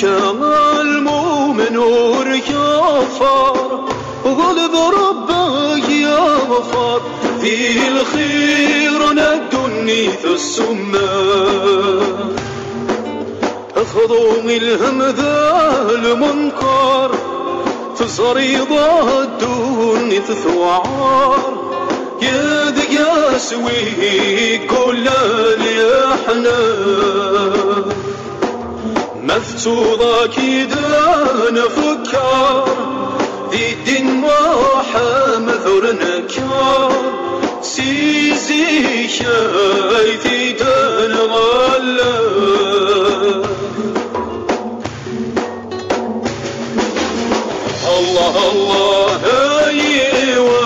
كمال مؤمن وركفار غلب ربك يا غفار في الخير ندني في من الهم ذا المنكر في صريضة الدنيا ثوعار يا دقا سوي كل اليحنان مفتوضة كيدا نفكر ذي الدين واحا مثور نكار سيزي شايتي تنغلى الله الله ايوان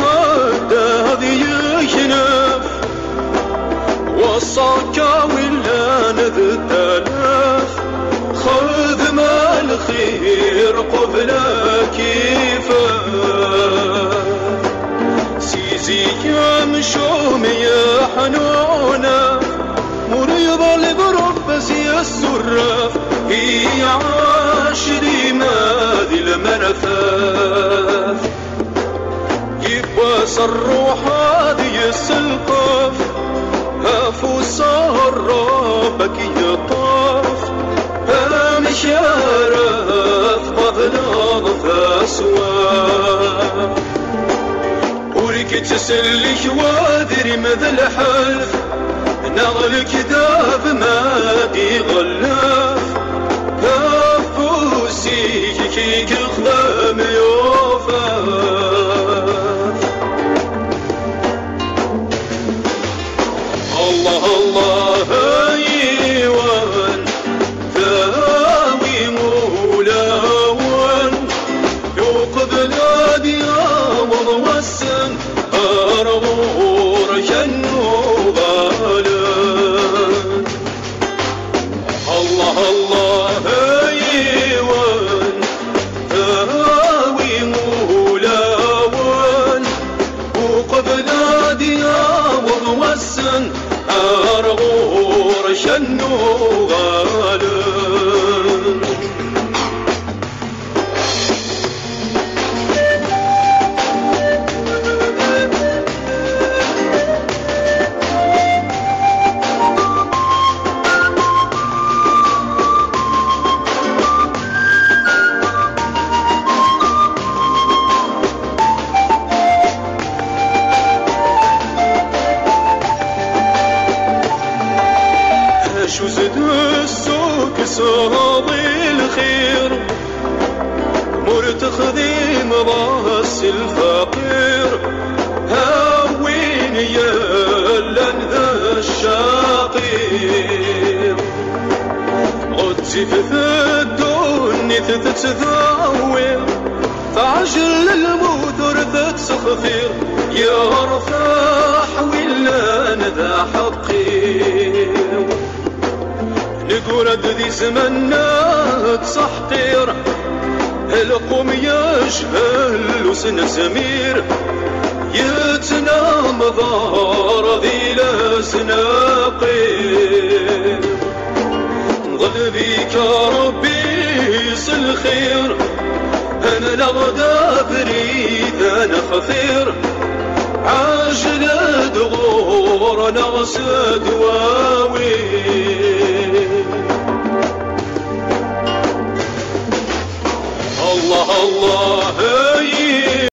هذه يشنف وصاك ولا نذتلف خذ ما الخير قبل كيفه سيزي يا مشوم يا حنونة. مريض لبرب زي السرف هي عاشري ماذي المنفاف يبقى الروح هذه السلقف هافو صار ربك يطاف. هامش يعرف قبل فاسوا ورك تسلك وادري مذا الحلف نغل كتاب ما دي غلاف. هافو سيك كيك الخدام والسن أرغور شنو غالن صاضي الخير. مرتخذي مراس الفقير. هاوين يا ذا الشاقير. قدسي في الدنيا تتذاوي فعجل المدر تتسخفير يا رفاح ولا ندى حقير. نقول ذي زمنا تصحقير القوم يشهل وسن زمير يتنام ظهر ذي لسناقير نظل بيك ربي صل خير أنا لغدا بريد أنا خفير. عاجل دغور نغسد وأوي. الله الله